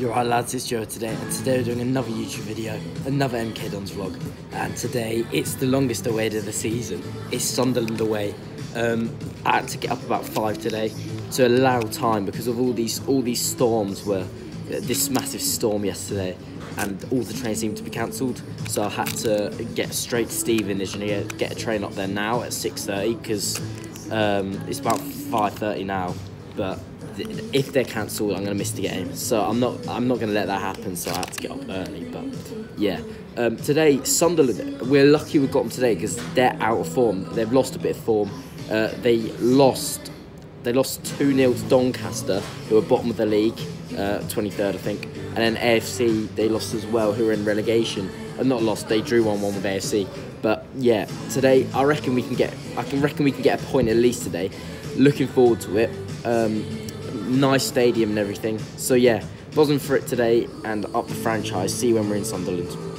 You're right lads, it's Joe today and today we're doing another YouTube video, another MK Dons vlog and today it's the longest away of the season, it's Sunderland away. Um, I had to get up about 5 today to allow time because of all these all these storms were, this massive storm yesterday and all the trains seemed to be cancelled. So I had to get straight to Stevenage and get a train up there now at 6.30 because um, it's about 5.30 now but if they're cancelled, I'm going to miss the game. So I'm not I'm not going to let that happen. So I have to get up early. But yeah, um, today Sunderland. We're lucky we got them today because they're out of form. They've lost a bit of form. Uh, they lost. They lost 2 0 to Doncaster, who are bottom of the league, uh, 23rd, I think. And then AFC, they lost as well, who are in relegation. And not lost, they drew 1 1 with AFC. But yeah, today I reckon we can get I can reckon we can get a point at least today. Looking forward to it. Um, nice stadium and everything. So yeah, buzzing for it today and up the franchise. See you when we're in Sunderland.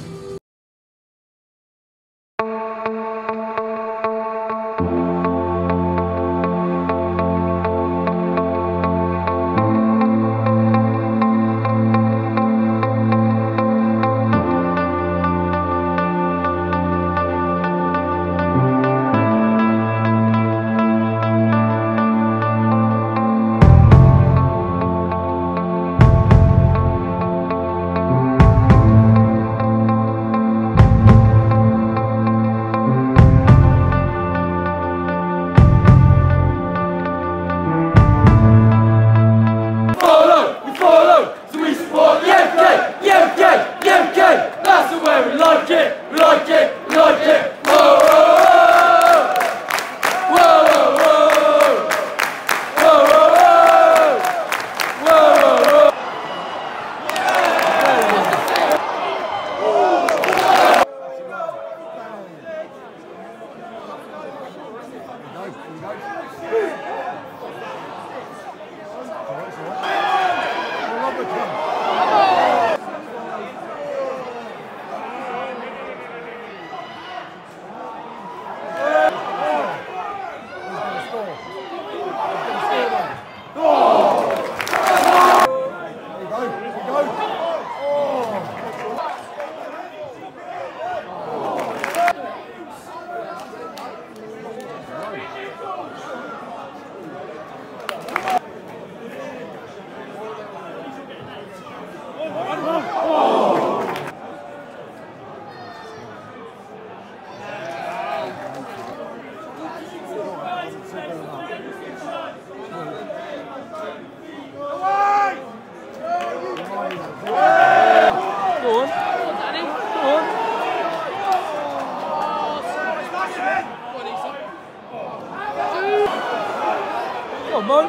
On, Mo.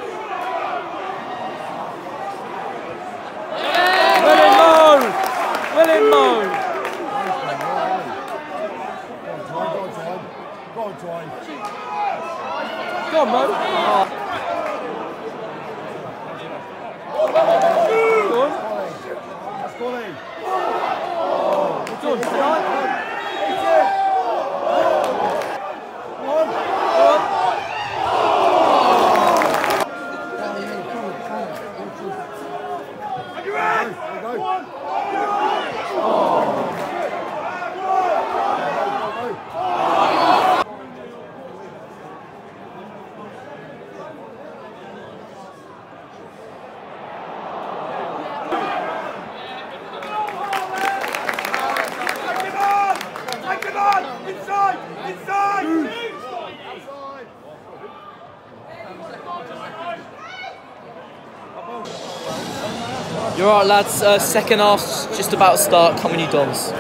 Well in, Mo. Well in, Mo. Go on, Mo. Oh. You're right, lads. Uh, second half just about to start. Come on, you dons.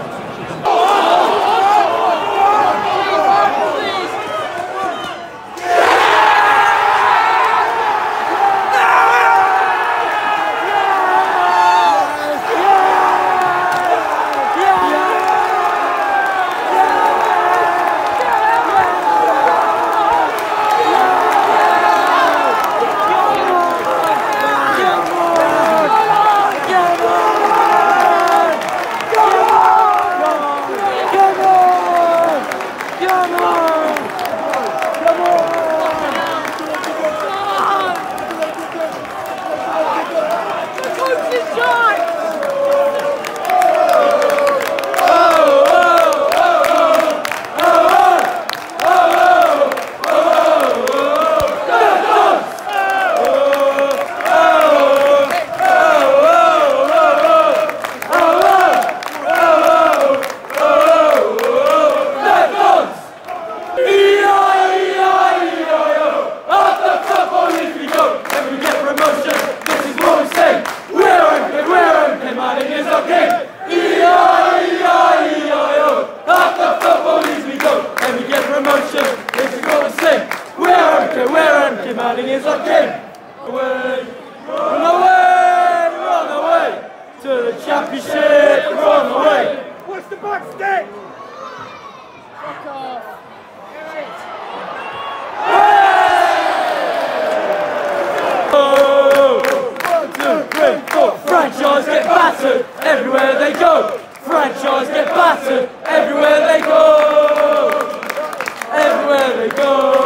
to the championship, run away. What's the back stick? Fuck off. Franchise get battered everywhere they go. Franchise get battered everywhere they go. Everywhere they go.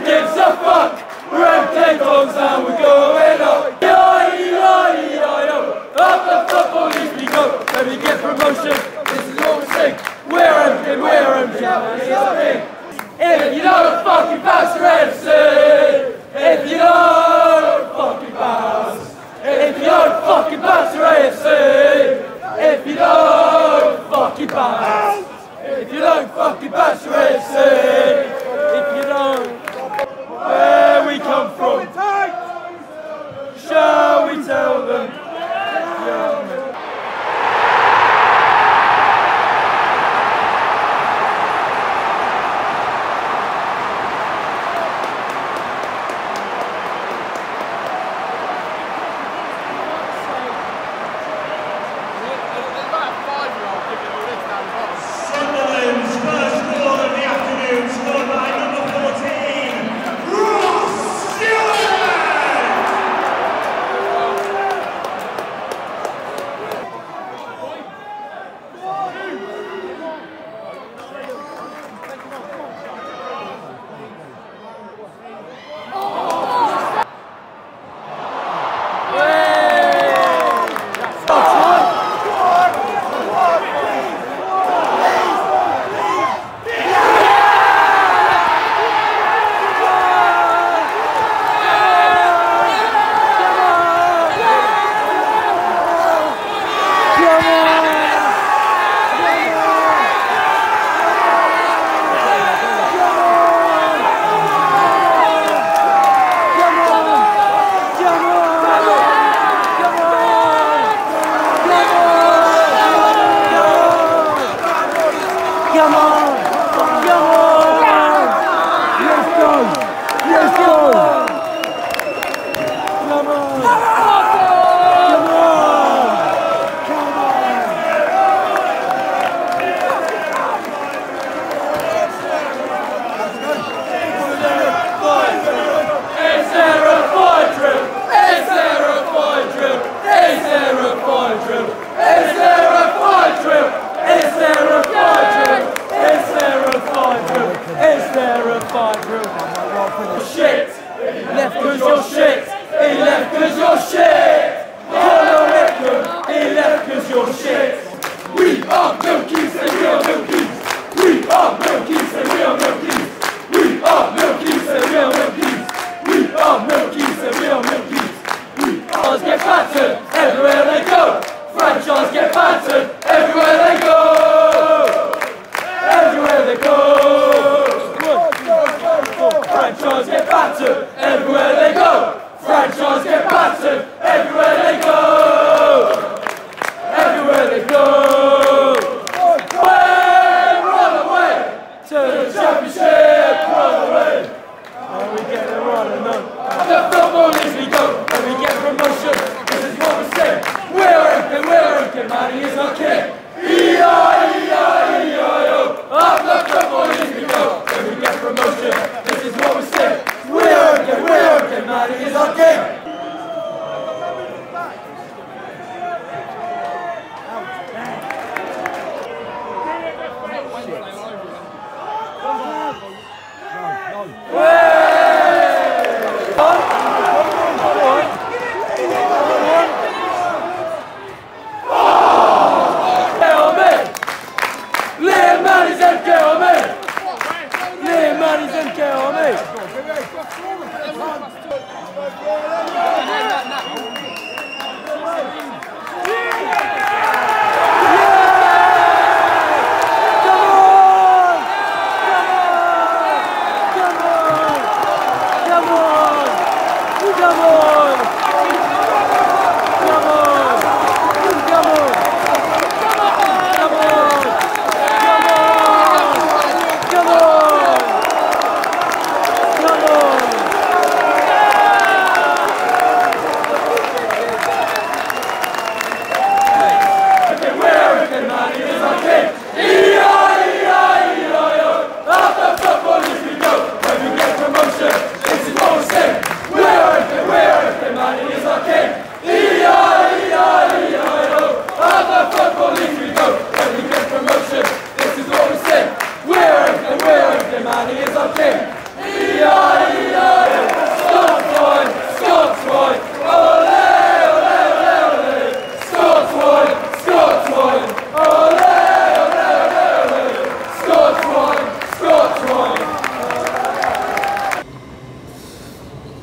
gives a fuck? We're MK Dons and we're going up. Up the football we go, then we get promotion. This is all we sing. We're empty, we're empty, we're empty. If you know the fucking bastard,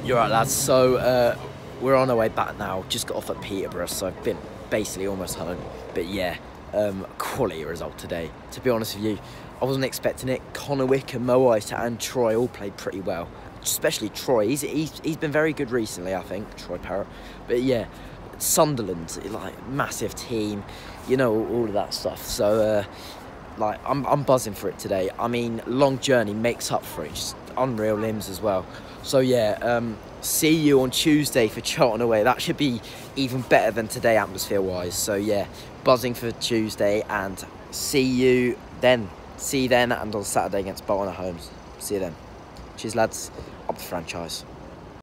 You're right, lads. So uh, we're on our way back now. Just got off at Peterborough, so I've been basically almost home. But yeah, um, quality result today. To be honest with you, I wasn't expecting it. Conor Wickham Mo and Troy all played pretty well. Especially Troy. He's, he's, he's been very good recently, I think, Troy Parrott. But yeah, Sunderland, like, massive team. You know, all of that stuff. So, uh, like, I'm, I'm buzzing for it today. I mean, long journey makes up for it. Just unreal limbs as well. So yeah, um, see you on Tuesday for Charlton away. That should be even better than today atmosphere wise. So yeah, buzzing for Tuesday and see you then. See you then and on Saturday against Bolton at home. See you then. Cheers lads. Up the franchise.